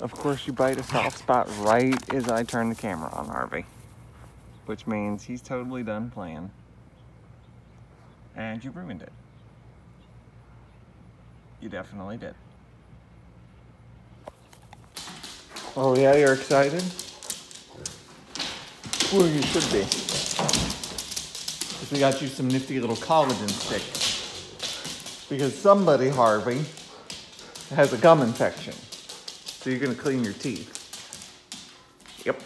Of course, you bite a soft spot right as I turn the camera on Harvey, which means he's totally done playing. And you ruined it. You definitely did. Oh yeah, you're excited? Well, you should be. We got you some nifty little collagen sticks. Because somebody, Harvey, has a gum infection. So you're gonna clean your teeth. Yep.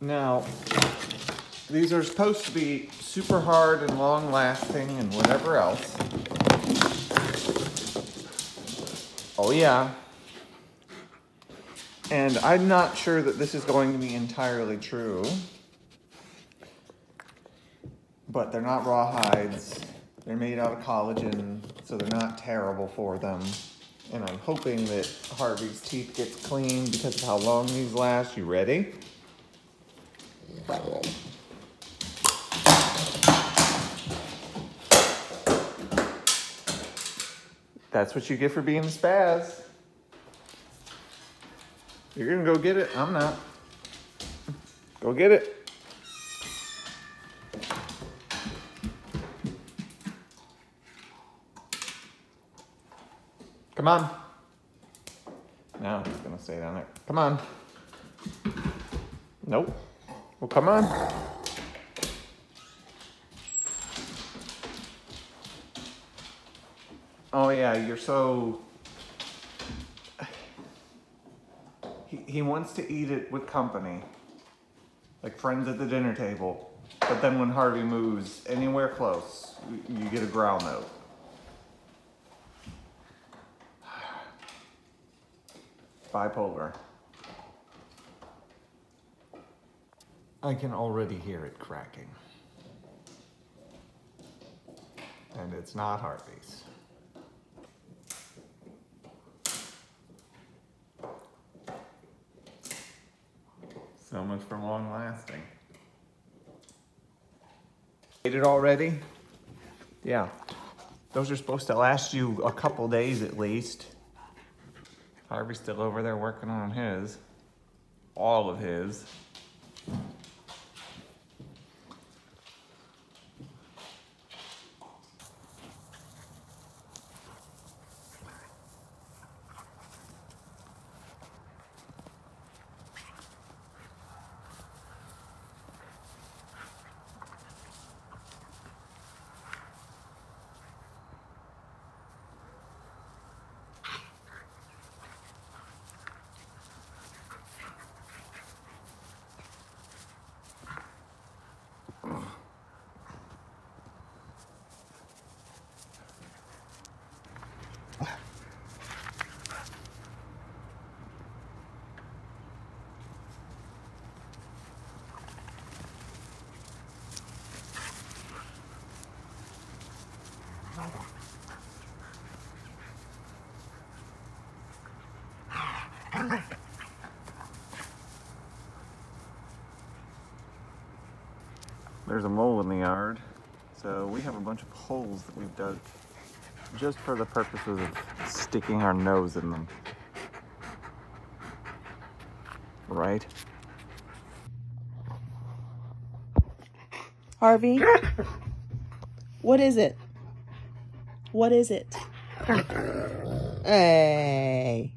Now, these are supposed to be super hard and long lasting and whatever else. Oh yeah. And I'm not sure that this is going to be entirely true. But they're not raw hides. They're made out of collagen, so they're not terrible for them. And I'm hoping that Harvey's teeth gets clean because of how long these last. You ready? That's what you get for being a spaz. You're gonna go get it. I'm not. Go get it. Come on. Now he's gonna stay down there. Come on. Nope. Well, come on. Oh yeah, you're so. He, he wants to eat it with company, like friends at the dinner table. But then when Harvey moves anywhere close, you, you get a growl note. Bipolar. I can already hear it cracking. And it's not Harvey's. So much for long lasting. Ate it already? Yeah. Those are supposed to last you a couple days at least. Harvey's still over there working on his. All of his. There's a mole in the yard, so we have a bunch of holes that we've dug just for the purposes of sticking our nose in them. Right? Harvey, what is it? What is it? Hey.